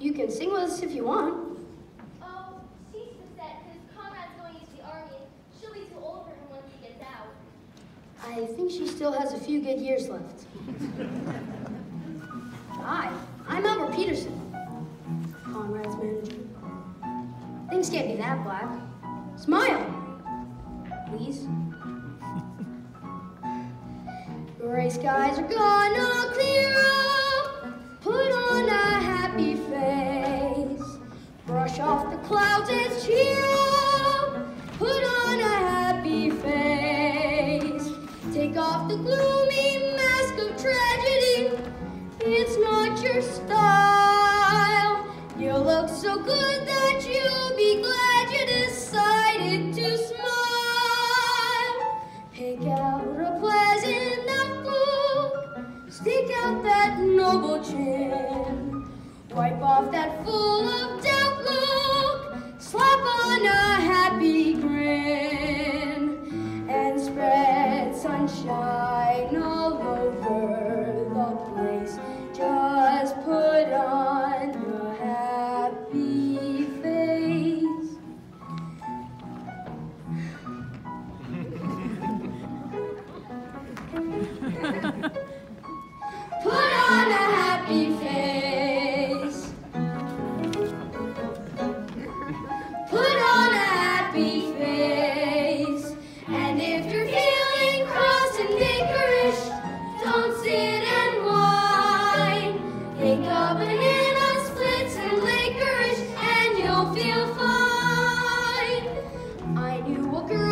us if you want. Oh, she's upset because Conrad's going into the army and she'll be too old for him once he gets out. I think she still has a few good years left. Hi, I'm Albert Peterson, Conrad's manager. Things can't be that black. Smile, please. Gray skies are gonna clear up. cheer up, put on a happy face. Take off the gloomy mask of tragedy, it's not your style. You look so good that you'll be glad you decided to smile. Pick out a pleasant outlook, stick out that noble chin, wipe off that full on a happy grin and spread sunshine. new walker.